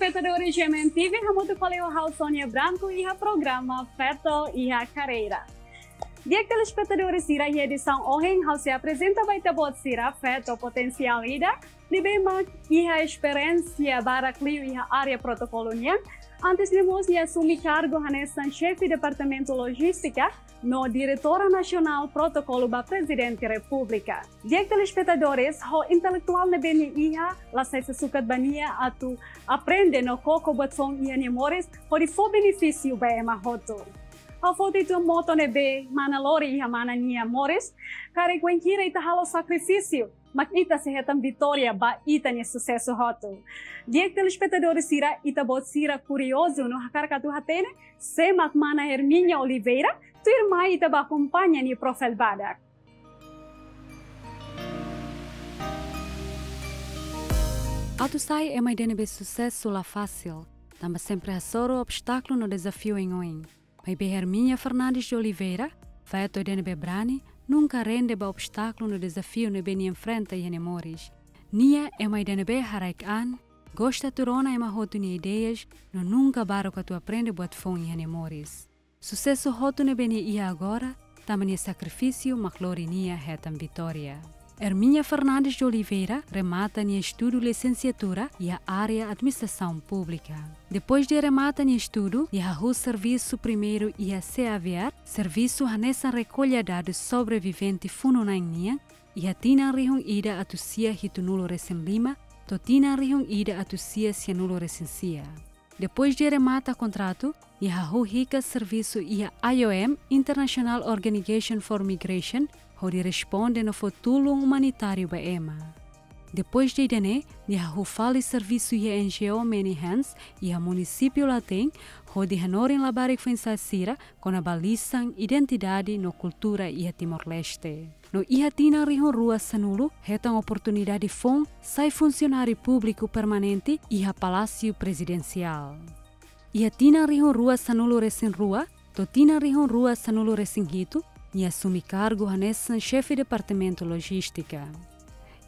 telespectadores de MNTV, Ramuto Paleo Hal Sônia Branco e a programa Feto e a Carreira. Dia telespectadores ira e edição Ohen Hal se apresenta vai ter bot sira Feto Potencial Ida, de bem e a experiência para Clio e a área protocolonia, Antes de nós assumir cargo Hanessan chefe departamento logística no diretora nacional protocolo da presidente república. Dia telespectadores, o intelectual na BNIA, la sai sukat bania atu aprende no coco batong ia nemores, por benefício ba ema hoto. A foto itu moto nebe mana lori mana nia mores, kare kwen kira ita halo sacrifício, makita se retam vitória ba ita ni sucesso hoto. Dia telespectadores sira ita bot sira curioso no hakarkatu hatene, se mak mana Herminha Oliveira, tu irmã ita ba acompanha ni profil badak. Auto sai é uma ideia de sucesso lá fácil, mas sempre há soro obstáculo no desafio em oin. Mas be Herminha Fernandes de Oliveira, vai a ideia Brani, nunca rende ba obstáculo no desafio ne bem enfrenta e nemores. Nia é uma ideia be haraik an, gosta turona é uma roto ni ideias, no nunca baro que tu aprende buat fon e nemores. Sucesso roto ne bem ia agora, tamani sacrifício, maclori nia retam vitória. Herminha Fernandes de Oliveira remata em estudo licenciatura e a área administração pública. Depois de remata em estudo, e a serviço primeiro e a CAVR, serviço nessa recolha dados sobrevivente funonangia, e a tina rihung ida atusia hitunulo recém lima, totina rihung ida atusia cianulo recensia. Depois de remata contrato, e a rica serviço e a IOM, International Organization for Migration, onde responde no futuro humanitário ba EMA. Depois de idene, dia hu fali serviço e NGO Many Hands e a município latem, onde hanorin labarik sira com a balisan identidade no cultura e Timor-Leste. No Ihatina Rihon Rua Sanulu, retam oportunidade fon sai funcionário público permanente e a Palácio Presidencial. Ihatina Rihon Rua Sanulu Recém Rua, Totina Rihon Rua Sanulu Recém Rito, e assume cargo nessa chefe de departamento logística.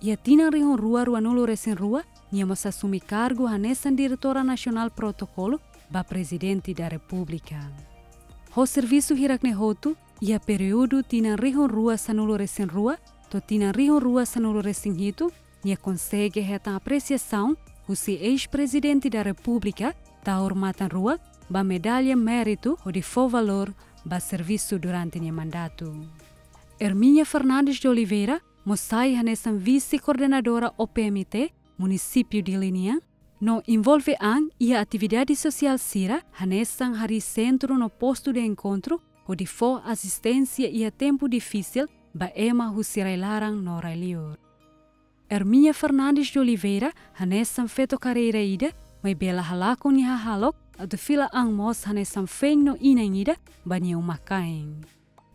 E a Tina Rihon Rua Ruanulo Recém Rua, e assume cargo nessa diretora nacional protocolo, ba presidente da república. O serviço hirakne hotu, e a período Tina Rihon Rua Sanulo Recém Rua, to Tina Rihon Rua Sanulo Recém Hito, e consegue reta apreciação, o se ex-presidente da república, da Ormatan Rua, ba medalha mérito, o de fo valor, ba serviço durante meu mandato. Herminha Fernandes de Oliveira, mosai hanesan vice-coordenadora OPMT, município de Linha, no envolve an e a atividade social Sira, hanesan hari centro no posto de encontro, o de fo assistência e a tempo difícil, ba ema husirai larang no railior. Herminha Fernandes de Oliveira, hanesan feto carreira ida, mas bela halako ni hahalok, atu fila ang mos hane sam feng no inangida kain.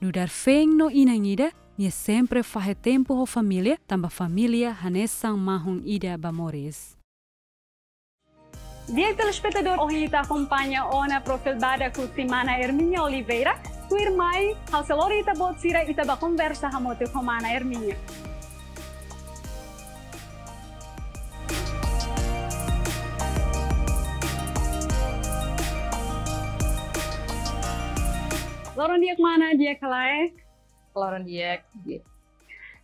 No dar feng no inangida, nia sempre fahe tempo ho família, tamba família hane sang mahong ida bamores. Dia telespectador, hoje está acompanha ona profil bada com Simana Herminha Oliveira, tu irmã, ao celorita botsira e taba conversa com Mana Herminha. Loron dia ke mana dia kalae? Loron dia dia.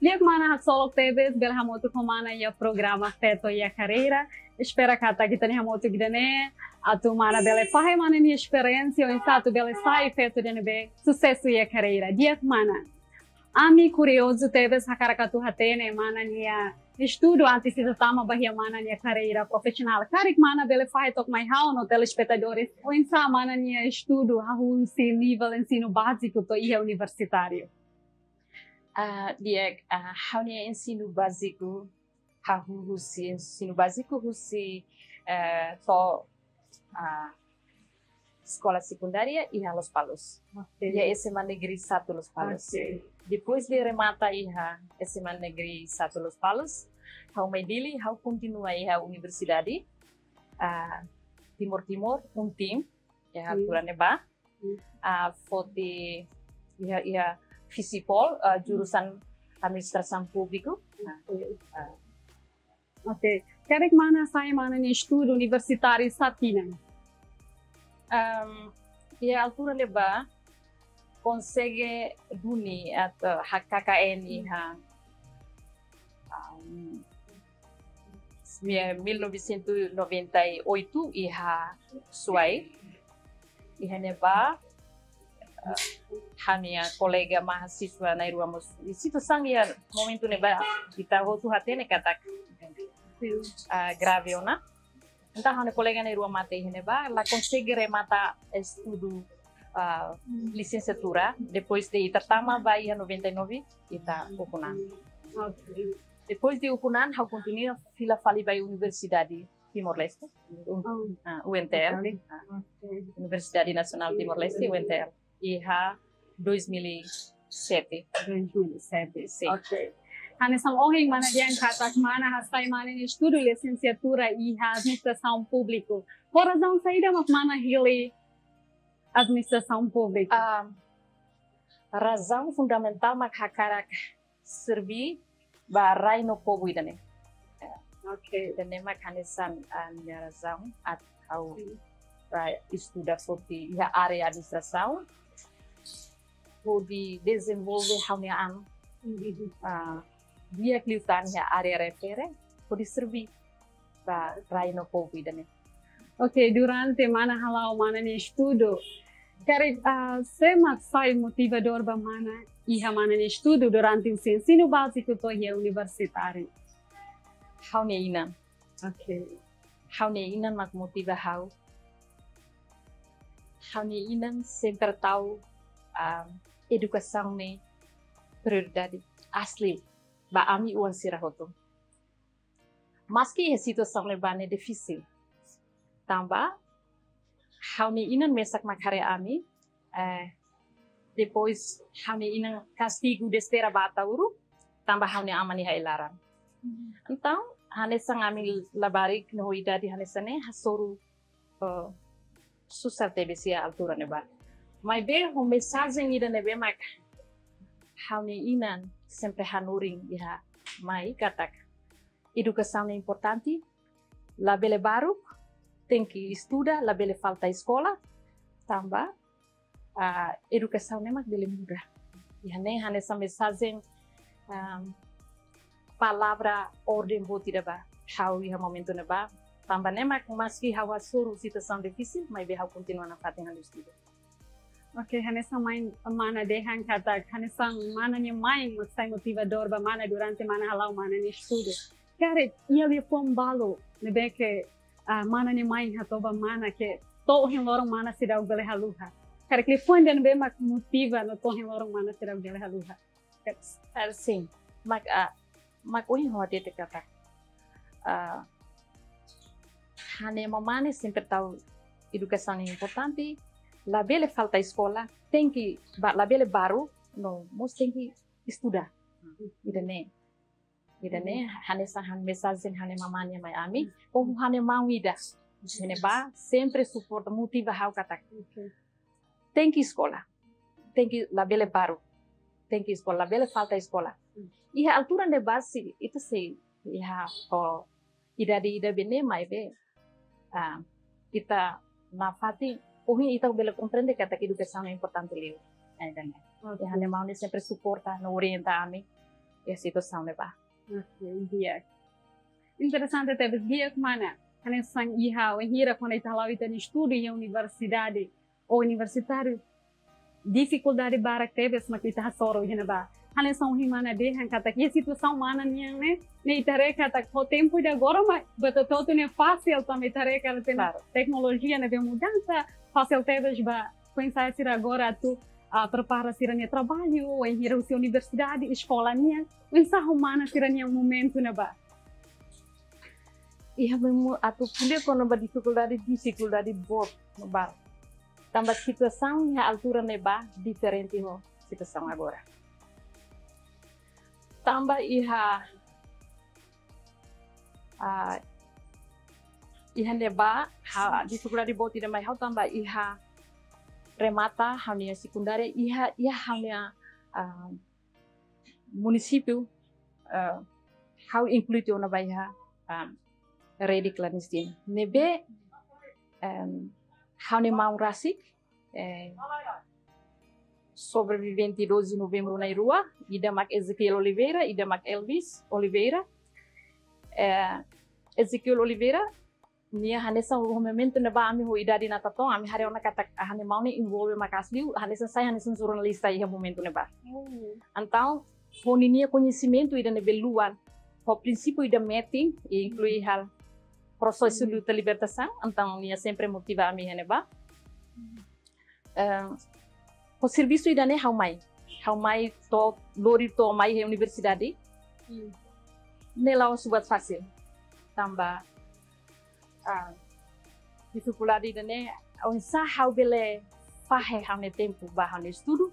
Dia ke mana solo TV bela hamoto ke mana ya programa Feto ya Carreira. Espera kata kita ni hamoto gidane. Atu mana bela fahe mana ni experiência ou satu bela sai feto de nebe sucesso ya carreira. Dia ke mana? Ami curioso teve essa tu hatene mana nia estudo antes de tama bahia mana minha carreira profissional. Karik mana bele fai tok mai hau no telespectadores. O insa mana minha estudo hahu ensino nível ensino básico to ia universitário. Uh, dia uh, hau nia ensino básico hahu husi ensino básico husi uh, to uh, escola secundária e Los Palos. Okay. E a SMA Negri Satu Los Palos. Okay. Depois de remata a SMA Negri Satu Los Palos, hau mai dili, hau continua a universidade. Uh, Timor Timor, um tim, ya okay. bulan ba. Uh, fote ya ya Fisipol, uh, jurusan administrasi publiko. Oke. Okay. Okay. Kerek mana saya mana ni estudo universitário satina. Um, e a altura leba consegue duni at HKKN iha um, 1998 iha suai. Iha neba uh, hanya kolega mahasiswa na irua mus situ sang ya momentu neba kita hotu hatene katak uh, grave ona. Entah hanya kolega na irua mate iha neba la consegue remata estudo uh, licenciatura depois de Itatama vai a 99 ita ukunan Okay. depois de ukunan hau continua fila fali vai Universidade Timor Leste Oh, uh, okay. Universidade Nacional Timor Leste UNTR e ha 2007 2007. sim Okay. Hani sang ohing mana diang katak mana hastai mana ni estudo licenciatura e administração público. Por razão saída mak mana hili administração pública. um, razão fundamental mak hakarak servi barai no povo idane Okay. idane mak hanesan an razão para estudar sobre a área de administração. Pode desenvolver reunião uh, dia kliutan a área refere pode servir para rai no povo Ok, durante mana halau mana ni estudo, kare uh, semak sai motivador ba mana iha mana ni estudo durante o seu ensino básico to ia universitário. haune inan Ok. haune inan mak motiva hau. Haune inan sempre tahu um, edukação ne prioridade asli ba ami uan sirahoto maski a situação ne bane difícil tamba haune inan mesak makare ami eh, depois haune inan castigo destera bata uru tamba haune amani hailaran então hanesan ami labarik no idade hanesane hasoru uh, susar tebe si a altura ne ba mai be ho mensagem ida ne be mak haune inan sempre hanuring iha mai katak. Educação é importante la bele baru tem que estuda la bele falta escola tamba a educação ne mak bele muda iha ne hanesa mensagem um, palavra ordem vou tirar ba how iha momento ne ba. Tamba ne mak maski hawa suru situação difícil mas be how continua na fatinha do estudo. Ok, hanesa main mana dehan kata hanesa mana ni main sai motivador ba mana durante mana halau mana ni estudo. Kare ia li pom balo ne be que uh, mana ni main hato ba mana que to hin lorong mana sida u gele haluha. Kare que foi den be mak motiva no to hin lorong mana sida u gele haluha. Sim, mak a mak uhi ho te kata. Ah, hane mamane sempre tahu educação é importante. La bele falta escola, tem que la bele baru no mos tem que estudar. Ida ne. Ida ne hane sa han mensagem hane mamane mai ami, ou hane mau ida. Hane ba sempre suporta motiva hau kata. Okay. tem que escola, tem que la bele baru, tem que escola, la bele falta escola. E a altura de base itu sih, ya ko ida di ida bene mai be, ah kita na fati, uhi ita bele compreende kata que educação é importante leu, ainda né. E hane mau ne sempre suporta, no orienta a mim, e a situação ba. Okay, biak. Interessante teve biak mana hanesa iha o hira quando ita halau ita ni estudo em universidade ou universitário dificuldade barak teve mas kita hasoro hina ba hanesa um himana de han kata que situação mana niang ne ne itare kata o tempo de agora mas betul todo ne fácil também itare kata tem Claro. tecnologia ne de mudança fácil teve ba pensar ser agora tu a prepara siranya trabalho ou hira usia universidade escola niang Mensa humana um momento na ba. Iya mesmo atu pulih quando ba dificuldade dificuldade boa no bar. Tambah situação e a altura ne ba diferente ho situação agora. Tambah iha ah iha ne ba ha dificuldade tidak mai hau tambah iha remata haunia secundária iha haunia ah, município ah, hau incluído na ba iha ah, ready clandestino. Nebe um, haune mau rasik eh, sobrevivente 12 de novembro na rua, ida mak Ezequiel Oliveira, ida mak Elvis Oliveira. Eh, Ezequiel Oliveira nia hanesa o momento na ba ami ho idade na tato ami hari ona kata hane mau ni envolve makasliu hanesa sai hanesa jornalista i momento na ba. Então, ho nia conhecimento ida nebe luan. Ho princípio ida meeting e inclui hal processo de luta libertação, então nia sempre motiva ami hane ba. Uh, o serviço ida ne how mai how mai to lori to mai he universidade hmm. nela o subat fácil tambah dificuldade ida ne o sa how bele fahe how ne tempo ba how ne estudo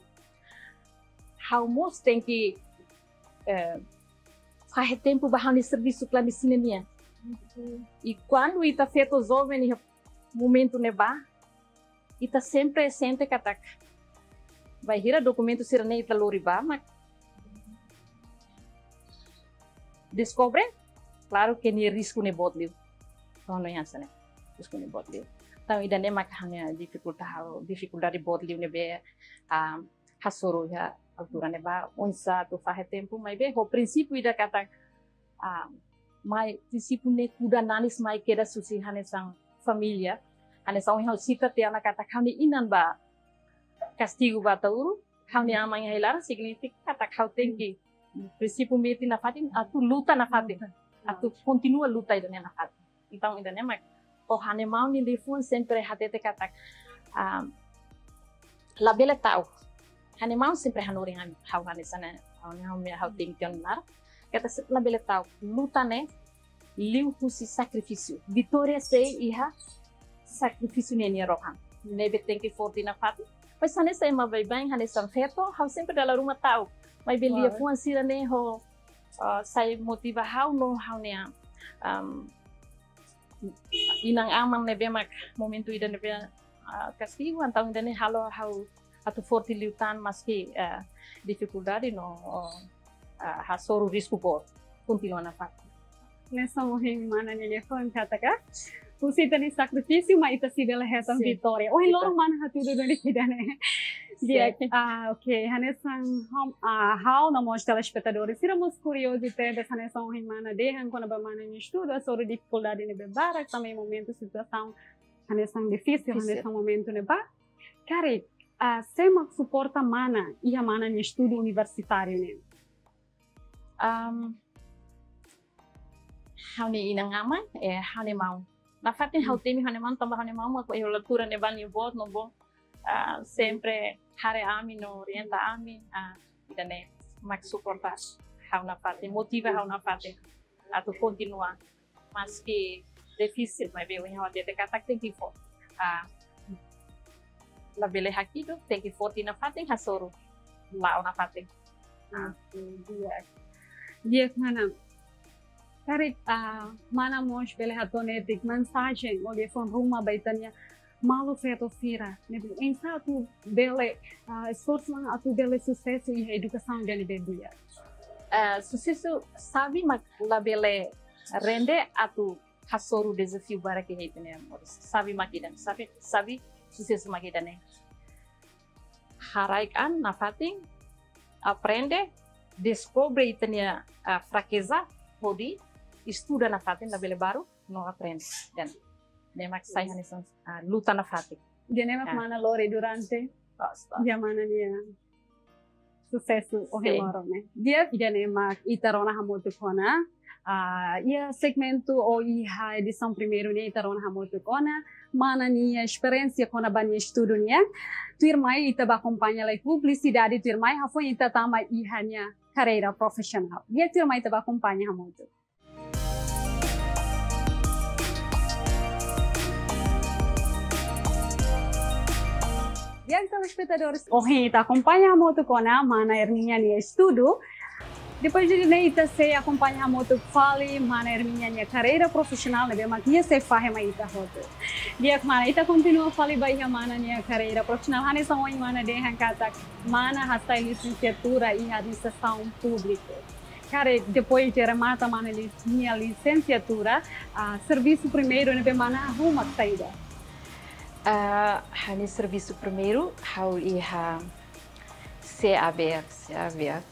how most tem que fahe tempo ba how ne serviço clandestino nia uhum. e quando ita feito jovem momento ne ba ita sempre sente katak vai hira documento sirne ita loriba mak descobre claro que ni risco ne botliu tono sana risco ne botliu então ida ne mak hanya dificuldade dificuldade botliu ne be um, hasoro ya altura ne ba onsa tu fahe tempo mai be ho princípio ida kata um, mai princípio ne kuda nanis mai keda susi hane sang família hane sang hau sita te ana kata kani inan ba castigo batauru hau ni amang hilar significa kata kau tinggi prinsipio meti na fatin atu luta na fatin atu continua luta ida na fatin então ida ne mak o hane mau ni lifun sempre hatete kata. Um, la bela tau. Hane mau sempre hanori han hau hane sana hau ni hau me hau ting nar kata la bela tau. Luta ne liu husi sacrifício vitória sei iha sacrifício ne ni rohan. Nebe tenki forti na fatin Mas sana sa ima bay bang hanes ang feto, sempre dalam rumah tahu. May belia wow. puan sila ne ho uh, say motiva how no how um, inang amang nebe mak momento ida nebe uh, castigo antang ida ne halo how atu forti liutan maski uh, dificuldade no uh, uh, hasoru risco por continua na fato. Nessa morrer mana ang kataka. Pusita ni sacrifício, mas ita si dela reta vitória. Oi, loro mana hatu do ni kida né. Dia, ah, ok. Hanesan ah, how na mos telespectadores, tiramos curiosidade dessa nessa mana de han quando ba mana ni estudo sobre dificuldade ne bebara, também momento situação hanesan difícil, hanesan momento ne ba. Cara, ah, sema suporta mana e a mana ni estudo universitário ne. Um, how ni inang aman, eh, how ni mau na fatin hau temi hane man tamba hane mama ko eu lectura ne bani bot no bom uh, sempre hare ami no orienta ami uh, dane mak suportar hau na fatin motiva hau na fatin atu continua mas que difícil mas veio em hau de kata tem que for uh, la bele hakido tem que for na fatin hasoro lao na fatin ah dia dia mana Uh, mana mos pele hatonetik mensagem olhe fon ruma baitania malu feto fira. Nebi em satu bele uh, esforço man atu bele sucesso e educação dele bebia uh, sucesso mak la bele rende atu hasoru desafio para que heite né amor sabe makidan sabe sabe sucesso makidan né haraikan na fating aprende descobre itania uh, fraqueza podi estuda na fatin na bele baru não aprende dan nemak saya nih uh, luta na fatin dia nemak yeah. mana? Lore durante? Dia mana dia? Sucesso o remoro né dia dia nemak itarona hamotu kona uh, ia segmento o iha edição primeiro né itarona hamotu kona mana nia experiência com a banha estudo nia tu irmã ita ba acompanha lá publicidade tu irmã ha foi ita tama iha nia carreira profissional dia tu irmã ita ba acompanha hamotu Yang telespectadores, corrente acompanha a moto com a mana Herminha ni estudo. Depois de neita se acompanha a moto fale mana Herminha ni carreira profissional né mas dia se faz mais ita roto. Dia que mana ita continua fale baia mana ni carreira profissional hane são em mana de kata mana hasta licenciatura e administração pública. cara, depois de remata mana minha licenciatura, serviço primeiro ne mana arruma saída. Uh, hani serviço primeiro, how iha CAB, CAB,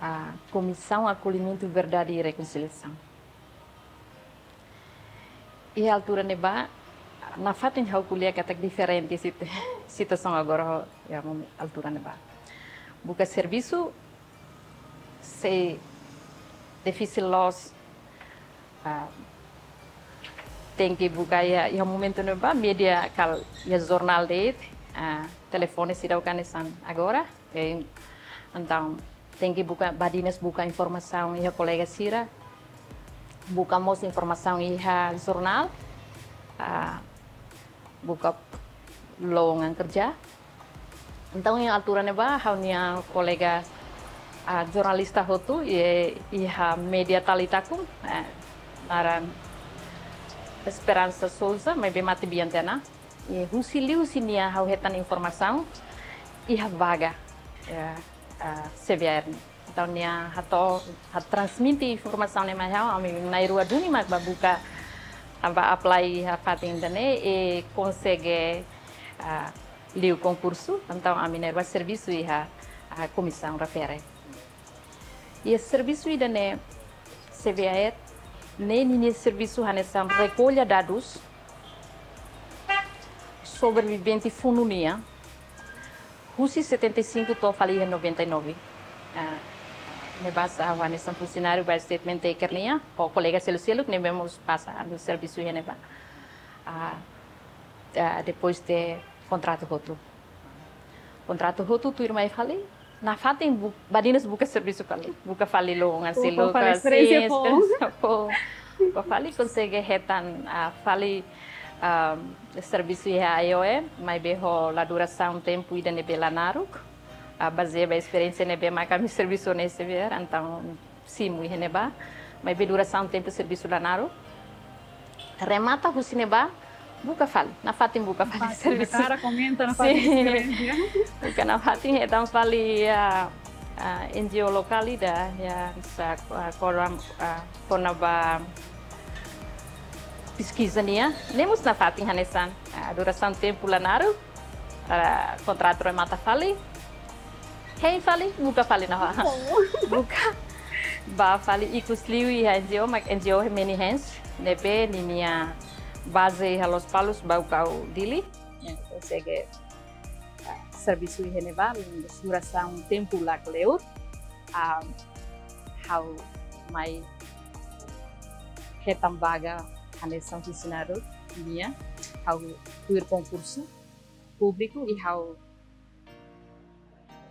a Comissão Acolhimento, Verdade e Reconciliação. E a altura neba, na fato em kuliah kata diferente situação agora ya altura neba. Buka serviço se difícil los uh, que buka ya ya momento neba media kal ya jornal de uh, telefone se dá agora então tem que buka badinas buka informação e a colega Sira buscamos informação e a jornal uh, buka lowongan kerja. Então yang aturannya bah hanya kolega uh, jurnalista hotu e iha media talitakum uh, naran Esperança Souza, mas bem mati biantena. E husili husinia hau hetan informação iha vaga ya, uh, CBR. Então, nia hato hat transmiti informação ne mahau ami nai rua duni mak babuka aba apply ha fatin dane e consegue uh, li o concurso, então a minerva serviço e a, a comissão refere. E esse serviço ainda né nem nesse serviço hanesam recolha dados sobrevivente fununia. Rusi 75 to fali em 99. Uh, me basta hanesam funcionário vai statement taker niya, o colega selo selo que vemos passa no serviço e neba. Uh, uh, depois de contrato outro. Contrato outro tu irmã falei, na fatem bu, badinas buka serviço kali, buka fali longan silo ka experiência po. Po fali consegue retan a fali serviço ya IOE, mas beho la duração tempo ida nebe lanaruk. A baseia a experiência nebe mais kami serviço nesse ver, então sim muito neba, mas be duração tempo serviço lanaruk. Remata husineba, buka fali, na fatin buka fali serviço. Cara comenta na fatin buka na fatin então fali a uh, NGO lokal ida ya sa koram konaba pesquisa nia nemos na fatin hanesan a duração tempo lanaru para contrato remata fali Hei fali buka fali na buka. Ba fali ikus liu i NGO mak NGO many hands nebe ni minha base a los palos baucau dili. Yang consegue uh, serviço e renevar duração tempo lá cleur um, how mai retam vaga aneção funcionário minha how tuir concurso público e how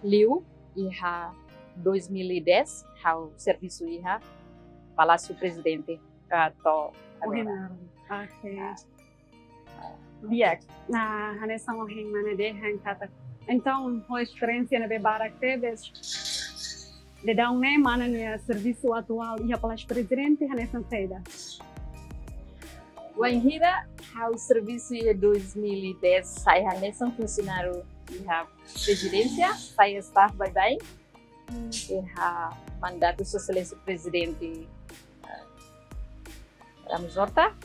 liu e ha 2010 how serviço e ha Palácio Presidente atau Agora. Okay. Biak. Na hanesang ohing mana de hang kata. Então, a experiência na Bebara que teve, de dar um mana no serviço atual e a palavra presidente hanesang saída. Wanhira, o serviço de 2010 sai hanesang funcionário e a presidência, sai staff bye-bye. E a mandato socialista presidente Ramos Horta,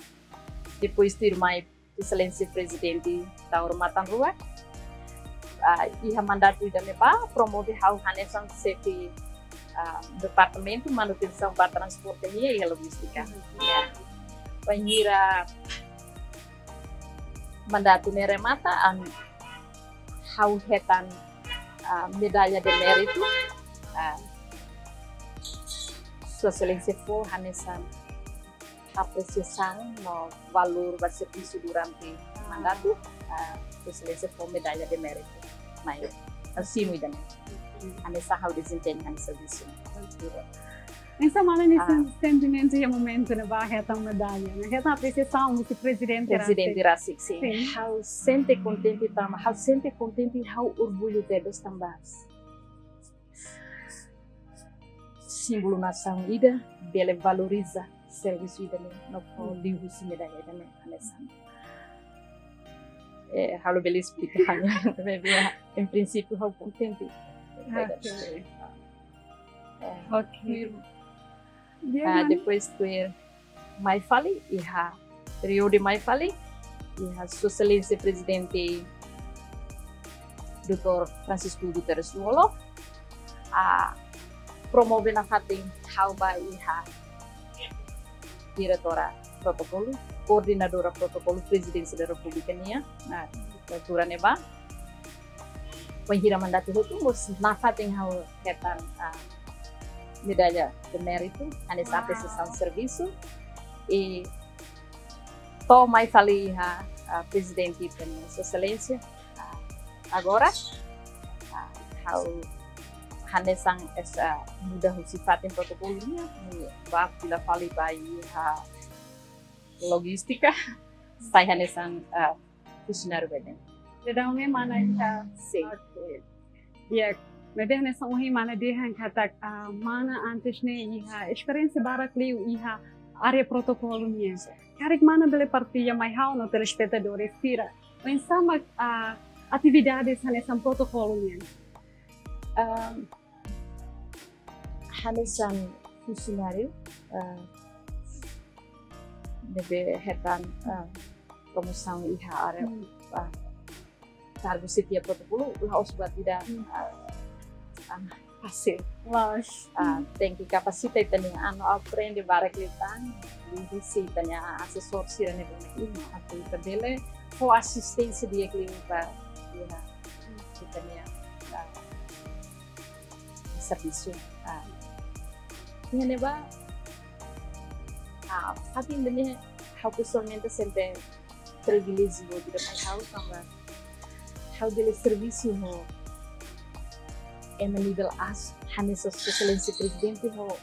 depois ter mais excelência presidente da Hormatan Rua, uh, e a mandato da MEPA promove a Hanesan Sefi uh, Departamento Manutenção para Transporte e Logística. Pengira mandato ne remata an hau hetan uh, medalha de mérito uh, Sua Excelência apreciação no valor do serviço durante o mandato, a excelência foi medalha de mérito. Mas assim, muito bem. A nessa hal desempenho no serviço. Essa mana nesse sentimento e momento na barra é tão medalha, né? Essa apreciação do presidente Presidente Rasik, sim. How sente contente tama, how sente contente how orgulho de dos tambas. Símbolo nação ida, bele valoriza serviço da no po lihu sini da ya dame anesa eh halo beli explicar em princípio how contente Eh, Ok. Dia Ah, mana? depois ter mai fali iha período mai fali iha sua excelência presidente Dr. Francisco Guterres Nuolo a promove na fating hauba iha diretora protokolo coordenadora protokolo presidência da República Nia na doutora Neba Penghira mandati hutu mus na fating hau ketan ah, medalha de mérito nessa Uau. prestação de serviço e to mai fali ha a presidente da Sua Excelência ah, agora. Ah, hau hanesang essa muda sifat em protokolonya ba pila fali bai ha logistika sai hanesang ah, funcionário beden dah umi mana iha? sim Ok. Dia Maybe nessa umi mana dia han katak ah, mana antes ne iha experiência barak liu iha área protocolo niya. Karik mana bele partilha mai hau no telespectadores tira. Mas sama atividades nessa protocolo niya. um, hanesang funcionário uh, deve hetan uh, promoção iha are cargo setia protokolo lah osbat tidak Hmm. uh, uh, hasil. Lash. uh, tem que capacitar tanya ano aprende litan? Divisi tanya assessor sira ne bema atau tabele for assistência dia que para dia kita ne uh, serviço uh, tinha ne ba ah hati ini how pessoalmente sempre privilégio de mais how também how dele no é no nível as hanessa excelência presidente ho.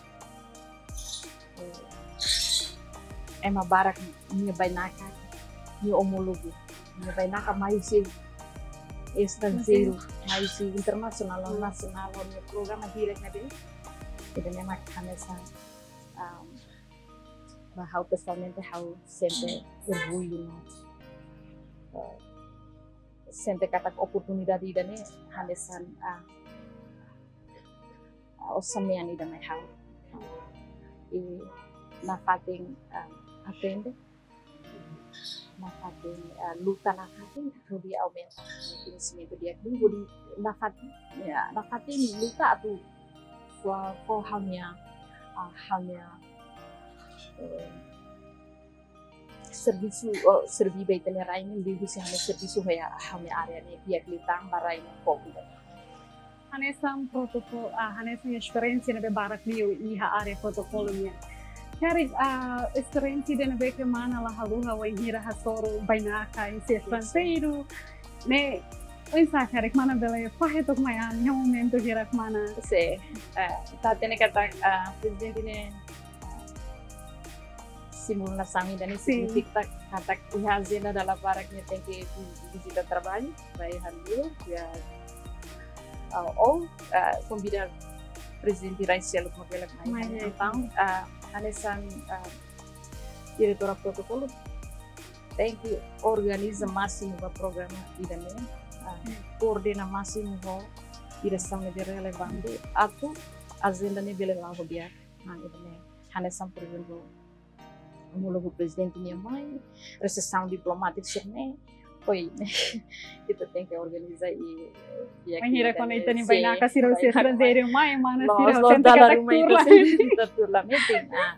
É uma barak minha bainaka. Minha homólogo minha bainaka mais se estrangeiro mais se internacional ou nacional ou minha programa direct na itu memang hanessa um, bahau pessoalmente how sempre orgulho sempre kata oportunidade dane hanesan ah uh, osamean ida mai hau e na fating uh, aprende na fating uh, luta na fating rudi conhecimento de aquilo rudi na fating ya na fating luta atu for for hamia uh, hamia uh, serviço uh, servi bem tene raini ligu si hamia serviço hoya hamia area ne dia klitang barai no kopi Hanesang protokol, ah, hanesang experiência na barak liu iha área protocolo niya. Karik ah, experiência de nabe que mana la haluha wa hira hasoro bainaka e ser estrangeiro. Ne, Pensa, Karik, mana bela pahetok mayan, yung momento hira mana. se uh, tatene kata uh, presidente ne uh, simulação ainda nem Sim. significa kata que a agenda da Labarak ne tem que visitar trabalho vai handle ya ou uh, convidar presidente Raisel como Mai, mais ai. então uh, anesan uh, diretora protocolo tem que organizar máximo o programa ida ne uh, coordena máximo o direção de relevante atau agenda ne bele lá dia nah itu ne hanesan por exemplo homologo presidente minha mãe recessão diplomática serne foi né kita tem que organizar e e Ang hira ko na ito ni Sim, bainaka siro si bainaka. estrangeiro may mana Nós, siro nós senta dalam katak rumah itu turla. sendiri turla meeting. Ah,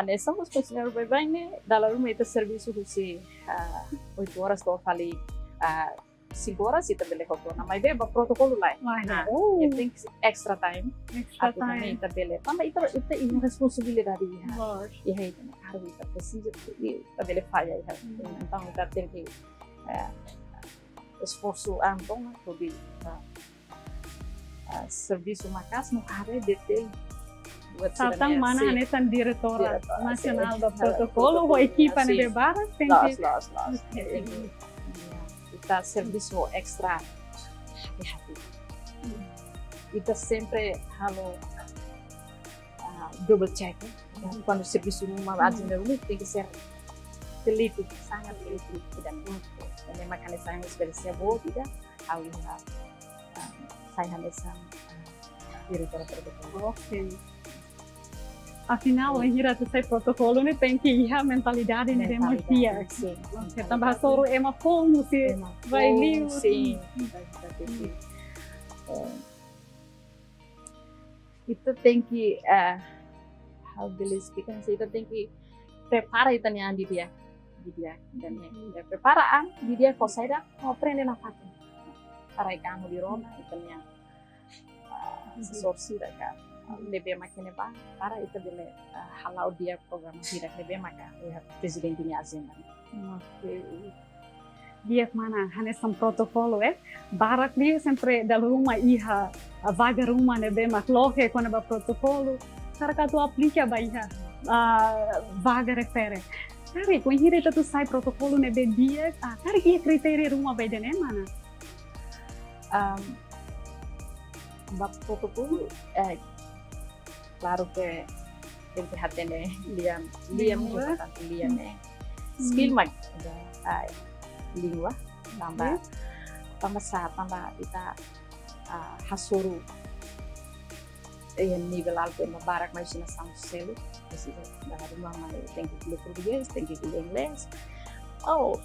ane somos funcionários bem bem né? Dalam rumah itu serviço husi ah, oito horas kau fali ah, itu boleh hoto. Nama itu apa protokolo lah. Wah, Ah, oh, You think extra time? extra também time. itu boleh. Tambah itu itu ini responsabilidade ya. Gosh. E aí também harus kita precisa itu boleh falha ya. Então kita tem que ah, esforço amplo untuk ah, ah, serviço makas no cara detel buat Satang mana Sim. hanesan diretora Diretora, nacional sim. do protocolo, Protocolo, o equipa sim. na Bebara tem que... Kita serviço extra hati-hati. Kita sempre halo ah, double check. ya. Quando o serviço rumah agenda rumah tem que ser teliti, sangat teliti dan dan memang kali saya experience boa tidak, awalnya saya hanya sang diretor protokolo. Ok. Afinal, protocolo, né, tem que ir a mentalidade, né, temos dia. Sim. Ok, também soro é uma como se vai livre. Sim. itu tem que uh, how do you speak itu tem que prepara itu nih di dia di dia dan ya preparaan di dia kok saya mau prende na fate para kamu di Roma itu nih sesorsi kan lebih makin apa para itu bele halau dia program tidak lebih maka ya presiden ini azim Ok. Dia mana? Hanya são protocolo, é? Barak dia sempre da rumah iha, vaga rumah né, bem, mas logo quando é protocolo, cara que tu aplica a iha, a vaga refere. Cara, com itu tu sai protocolo né, bem dia, ah, cara que kriteria rumah bem né, mana? um, bab protokolo eh, claro que Língua. importante liam né skill mag uh, língua tambah tambah sa tambah kita uh, hasuru em nível alto na barak mais na São Celo precisa da rumah mai tem que falar português tem que falar inglês oh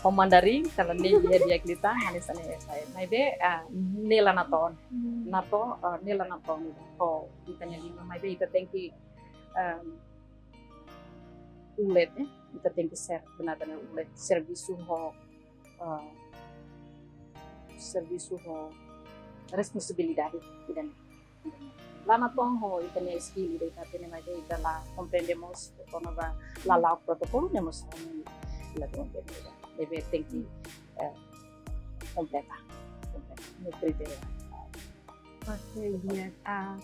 kalau dia dia dia kita halis ane saya mai be ah, nila na ton na to ah, nila na ton ko kita lima be kita que um, ulet eh kita tem que ser benar-benar ulet serviço ho uh, serviço ho responsabilidade tidak lá na tom ho kita nya skill de kita tem mai be kita lá compreendemos quando va lá lá o protocolo temos deve tem que uh, completar completar no criterio Ok, dia. Ah,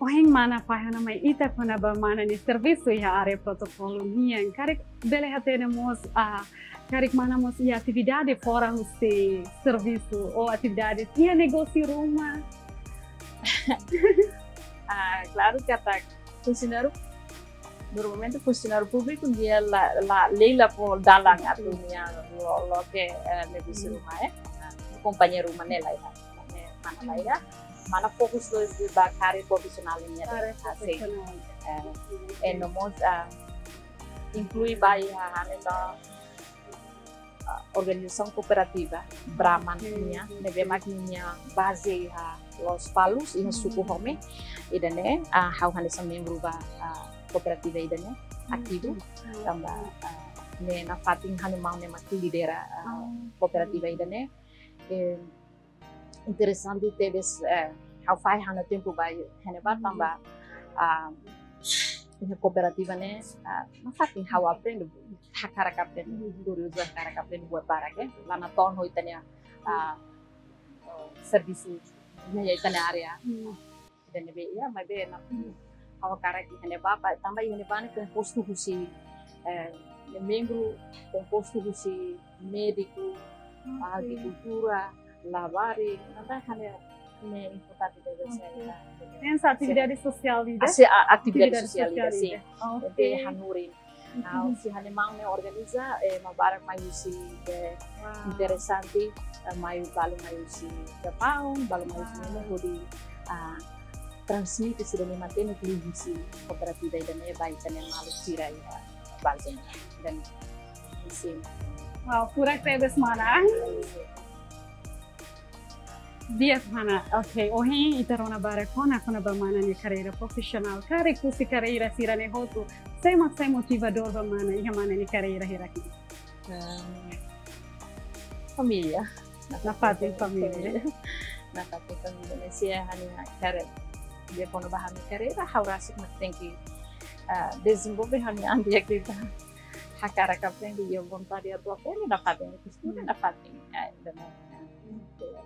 Ohing mana faz na mai ita kona ba mana ni serviço ya área protocolo nian. Kare bele hatemos a kare mana mos ia atividade fora o se serviço ou atividade ia negócio rumah. Ah, claro que até funcionário normalmente funcionário público dia la la lei la po dalang atau nia lo lo ke eh, negócio rumah eh. Ah, companhia rumah ne lah. Ya mana lah. Ya mana fokus lo di ba karir profesional ini Área ya Asik. profissional. eh, e nomos ah, inclui ba ya hane da ah, organização cooperativa nia nebe makninya base ha los palos e suku home idane ah, hau hane sa membro ba ah, cooperativa idane ativo tambah ah, ne na fating hane mau ne mati lidera ah, cooperativa idane eh, interessante teves eh, hau fai hana tempo ba hane ba tambah ah, ini cooperativa né ah, na fating hau aprende hakara aprende curioso hakara aprende buat barak ya. Lá na ton ho itania ah, oh, serviço ne ya itania area. Dan be ya mai be na hawa kara ki hane bapa tambah hane bana composto husi eh, membro composto husi médico agricultura lavari nada hane ne importante deve ser Essa atividade social vida. Ase a- atividade social social sim de hanurin Nah, si hane mau ne organiza eh, mabarak mayu si de interessante eh, mayu balu mayu si de pau balu mayu si ne hodi ah, klubi si cooperativa e dene vai tene malu sira ya balzen dan isi Wow, pura krebes mana. Ok, ohing itarona bara kona kona ba mana ni carreira profissional. Carreira sira ne hotu. Sei mas sei motivador ba mana iha mana ni carreira hiraki. um, família Na fati família. na fati família ne hani carreira haurasik mas tem que ah, desenvolver hani andi kita. Hakara kaprendi yo vontade a tua pele na fati ne costura na fati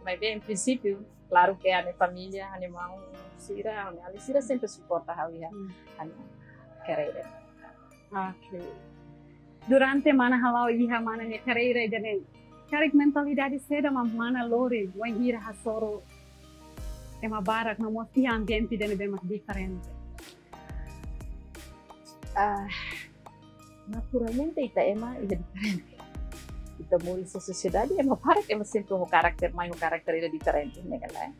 mas bem em princípio claro que a minha família animal sira a minha sira sempre suporta a ia hani carreira Ok. Durante mana halau iha mana ni carreira idane. Karik mentalidade seda ma mana lori wan hasoro. Ema barak mo ti ambiente dene be mas diferente. Ah, naturalmente ita ema ida diferente. Ita muri sa sociedade ema que ema sempre o carácter mais o carácter ida diferente, né galera?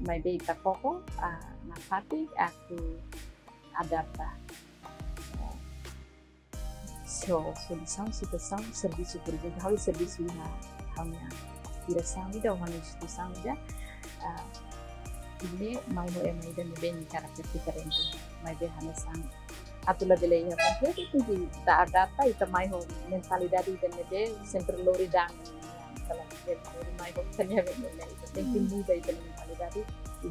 mai beita koko uh, na fati aku adapta so so disang si pesang serviço por exemplo hau serviço na haunya direção ida o hanu disang ja ini mai mo emai dan ben karakter diferente mai be hanu sang atula dele ya completo quindi da adapta ita mai ho mentalidade dan be sempre lori dan kalau dari mai ho tanya be ita tem muda ita mentalidade e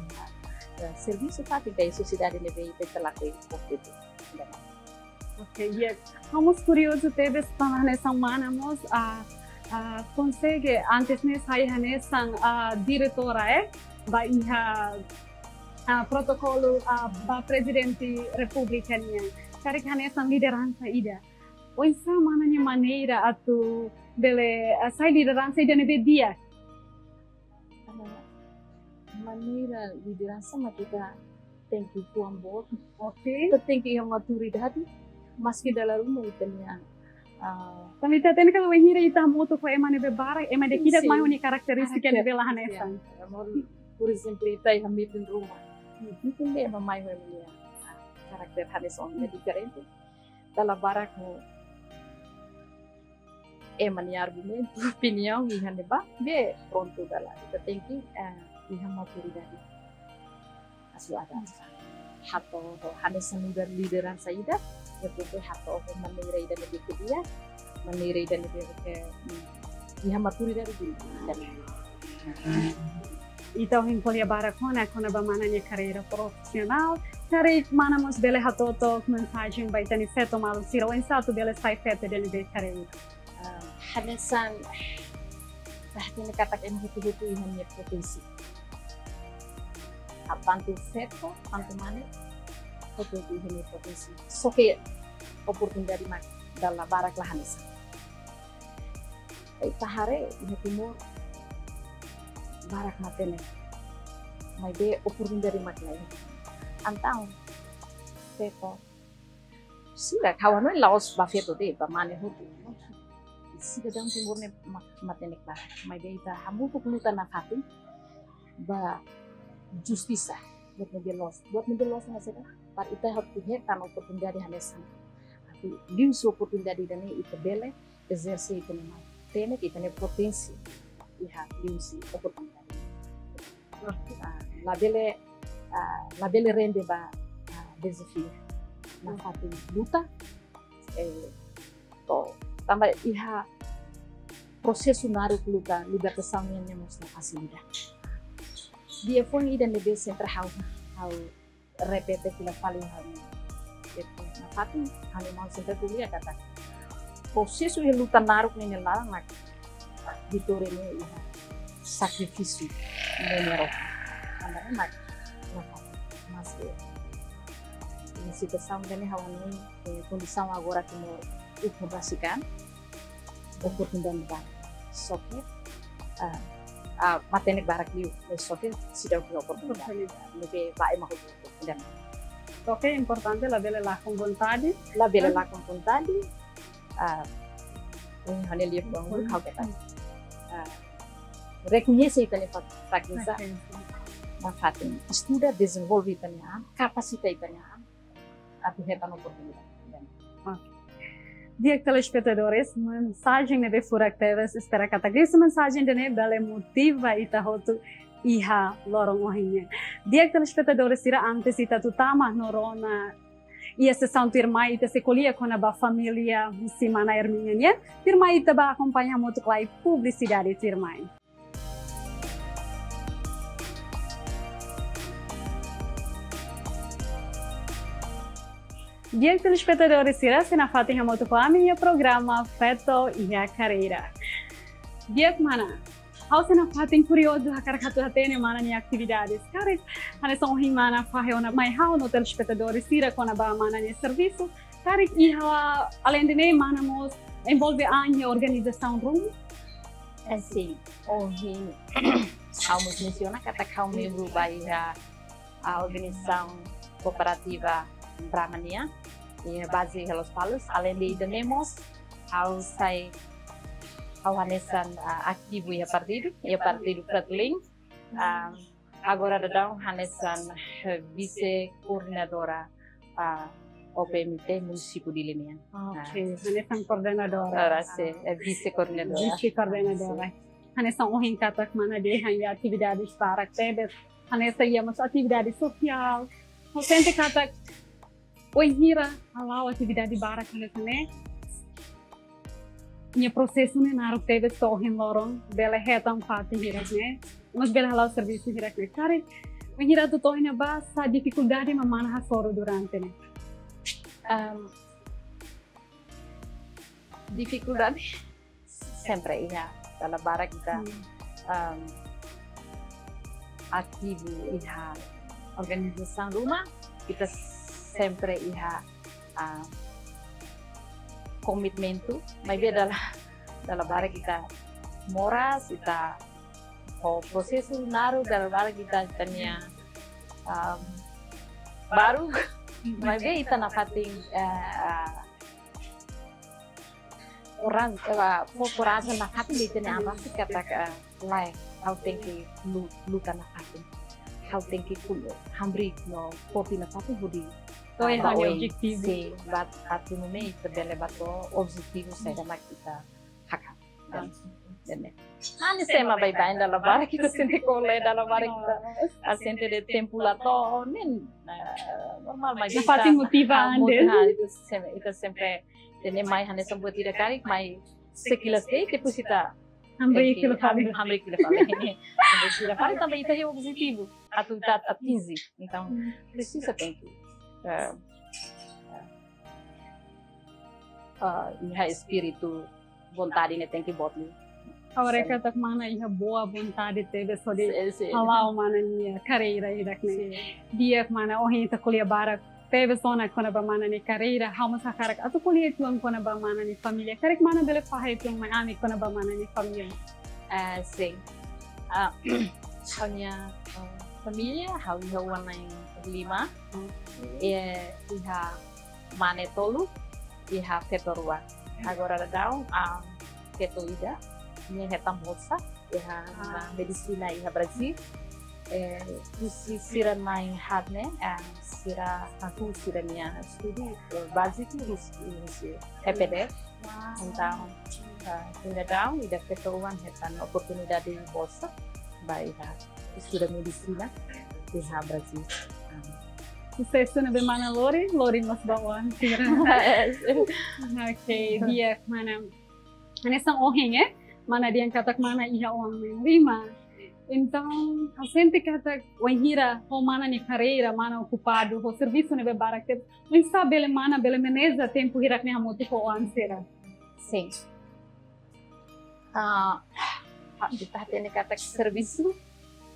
serviço fati da sociedade leve ita telah ko completo Ok, e vamos curioso teve estar nessa manamos a uh, consegue antes ne saya nessa uh, diretora eh ba iha uh, protokolo uh, ba presidente republikanya cari nessa liderança ida. O isa mananya maneira atu bele uh, sai liderança ida nebe dia? Maneira liderança mas kita tem que tuan bot ok tem que yang maturidade maski dalam rumah itu niya. Uh, Tapi taten kalau wahira ita moto ko emane be bara emane kidak mai oni karakteristika ne bela hanesa. Por exemplo, ita yang mitin rumah. Itu dia emang mai ho niya. Karakter hanesa on diferente. Dalam barak mo emane argumento, opinião e haneba be pronto dala. Ita tem que uh, ihan maturidade. Asu ada. Hato hanesa muda lideran saida berbeda atau menirai dan lebih ke dia menirai dan lebih ke dia maturi dari diri dan Então, em Poliabara, quando é quando a minha carreira profissional, cari mana mos bele hatoto mensagem vai ter seto malu siro em satu bele sai fete dele de carreira. Hanesan Bahkan katakan hitu-hitu yang potensi. Apantu seto, antu mana, foto di ini potensi. So che opportunità di dalla barak lahanisa. Tahare ini timur barak matene. Mai be opportunità di mak lain. Antang teko. Sila kawan noi laos ba feto de ba mane hutu. Sila dang timur ne matene ba. Mai be ita hamu pukulutan na fatin ba justisa buat mobil los buat mobil los nggak sih par ita har tu hetan oportunidade hanesan atu liu su oportunidade dane ita bele exerce ita ne tene ita ne potensi iha liu si oportunidade la bele la bele rende ba desafio na luta. Eh, to tambah iha prosesu naruh luta libertação yang mos na facilidade dia foi ida lebih sempre hau hau repete kila paling hal itu na pati hal mau sempre kuliah kata prosesu yang luta naruh ni nela nak ditore ni iha nak na pati mas ini si pesam dan hawan ini kondisi agora que mo oportunidade soke uh, uh, matenik barak liu soke sudah punya oportunidade lebih baik mau dan Ok, è importante avere la vontade. L'avere la con vontade. Kata. Reconhece itanya fraqueza. Na fatin, estuda, desenvolve itanya, capacita itanya, até retar oportunidade. Ok. Dia telespectadores, mensagem de Furak Teves, espera que essa mensagem de Nebele motiva ita hotu iha lorong ohinha. Dia telespectadores tira antes ita tutama norona ia sessão tirma ita se colia com a família musimana erminha, tirma ita ba acompanhar muito clai publicidade tirma. Dia telespectadores, será se na Fatiha Motoklami e o programa Feto e a Carreira. Dia mana? Ao se na Fatiha curioso a cara que tem mana ni atividades. Cara, hane são rimana fahe ona mai hao no telespectadores sira com a ba mana ni serviço. Cara, e além de nem mana mos envolve a organização rumo. É sim, hoje vamos mencionar kata kaum membro baia a organização cooperativa Brahmania, e base Los Palos. Além de tenemos ao sai ao hanesan uh, aktivo ia partido, ia partido Fratling, uh, agora dadão hanesan vice coordenadora uh, OPMT município de Limeira. Ok, hanesan coordenadora. Ora sim, é vice coordenadora. Vice coordenadora. Hanesan ohing katak mana dia hanya atividades para tebet. Hanesa ia mas atividade social. Sente katak Oihira alau atividade bara hanesa né? Minha processo ne naru tebe sohin lorong bele hetam pati hirak né? Mas bele halau serviço hirak né? Kare, oihira tu tohina basa dificuldade mamana hasoro durante né? Um, dificuldade? Sempre iya dalam bara kita um, ativo iha organização rumah kita sempre iha uh, komitmen tu. May dalam dalam bara kita moras kita o proseso naru dalam bara kita tanya um, baru. May be ita na fating uh, orang uh, corporasa na fating dito na apa sih kata uh, lai how think lu lu na fating. How think kulo hambri no kopi na fating budi To é hanya objetivo. Sim, bat ati no meio também bato objetivo sai da kita haka. Dan Hani sema bye bye dalam bara kita sente kole dalam bara kita asente de tempo lá to nen normal mas Na fating motiva ande. itu sempre itu sempre tene mai hane sambuat tidak kali mai sekilas deh depois kita Hambri kilo kali. Hambre que ele fala. Hambre que ele fala também tem objetivo. A tu tá a 15. Então, precisa tem que uh, uh, uh, espírito vontade né? Tem que botar Agora katak mana iha boa vontade teve só de esse halau mana minha carreira irak né? Dia mana oh kita kuliah bara teve só na kona ba mana ni carreira hama sakarak atau kuliah tuang kona ba mana ni família. Ami kona ba mana ni família. Uh, sim. Uh, hanya uh, família hau iha wana yang lima. E iha mane tolu iha fetorua agora dau a fetoida minha reta moça iha Ah. medicina iha Brasil eh, isi sira main hadne eh, sira aku sira minha studi eh, básico isi PPD então ainda dá ida fetoruan hetan oportunidade de bolsa. Vai iha estuda medicina iha Brasil be mana lori lori mas sira Oke, dia mana Ini sang oheng ya, mana dia yang katak mana iha orang yang lima. Então, a gente kata wahira, ho mana ni carreira, mana ocupado, ho serviço ne bebarak te, não sabe ele mana bele meneza tempo hirak ni hamuti ho ansera. Sim. Ah, kita tem kata serviço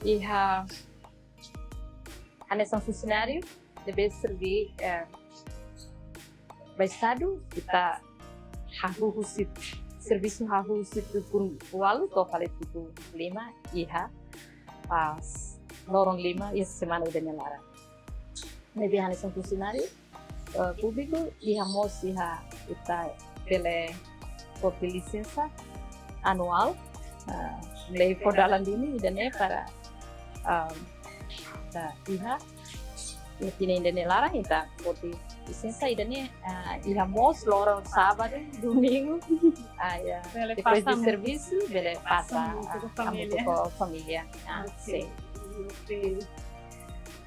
e a são funcionário eh, by Estado kita hahu serviço hahu husit pun walu to kali tutu lima iha pas lorong lima ya semana udah nyelara. Nabi hanya são funcionário uh, público iha mos iha kita pele copy licença anual uh, lei podalan dini dan ya para um, da iha ya kini dan ya larang kita copy licença dan ya uh, iha mos lorong sábado domingo ah ya Bele depois passa de muito. serviço bele passa muito com a a família. muito com a família ah, sim Ok.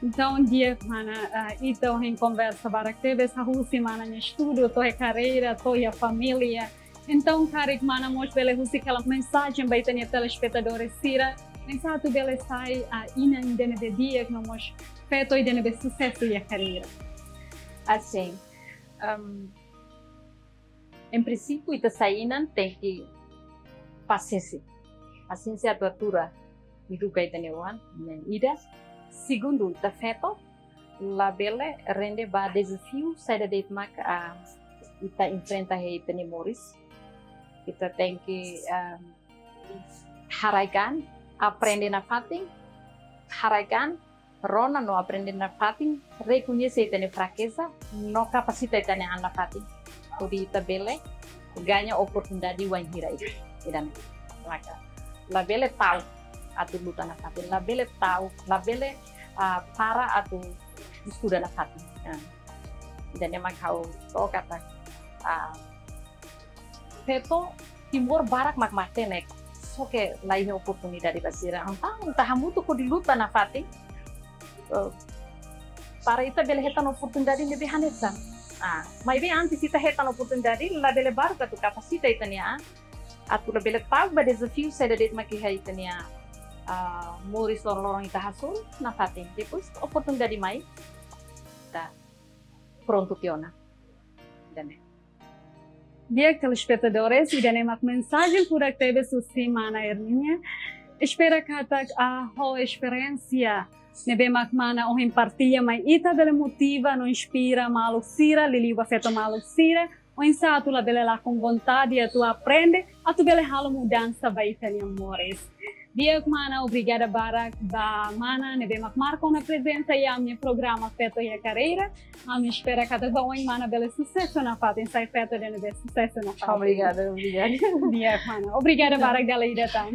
Então, dia mana uh, então em conversa barak teve essa rusi mana ni estudo, to carreira, to a família. Então, cara, mana mos bele rusi aquela mensagem baita ni telespectadores sira, mensagem tu bele sai a ina indene de dia que nós feito indene de sucesso e a carreira. assim um, em princípio ita sainan tem que paciência. Paciência abertura itu kaitannya wan ida. Segundo ita feto la bele rende ba desafio sai da date mak a ita enfrenta he ita moris kita tem que um, haraikan aprende na fating haraikan Rona no aprende na fatin, reconhece a fraqueza, no capacita a na fatin. Por ita bele, ganha oportunidade de wanhira itu. Idan, maka. La bele tahu, atau luta na fati la bele tahu la bele uh, para atau estuda na fati uh. dan yang kau to kata uh, peto timur barak mak matenek so ke lain oportunidade basira tá muito ko di luta na uh, para ita bele hetan oportunidade lebih hanesan ah mas bem antes ita hetan oportunidade la bele baru katu kapasita itania atau lebih tahu pada desafio saya dari maki hai tania uh, muris lorong-lorong ita hasul na fatin depois oportunidade mai tá pronto tiona dan Dia telespectadores, e uma mensagem por aqui teve semana erninha. Espera que a a experiência nebe mana o partilha mas ita bele motiva, não inspira, malu sira, lili o afeto malu sira, o insato la bele lá com vontade, a tu aprende, a tu bele halo mudança vai ter amores. Dia mana obrigada bara da mana nebe marco na presença e a minha programa Feto e a Carreira. A minha espera cada vez em mana bele sucesso na fata, em sai feto de nebe sucesso na fata. Obrigada, obrigada. Dia mana. Obrigada bara galera tá.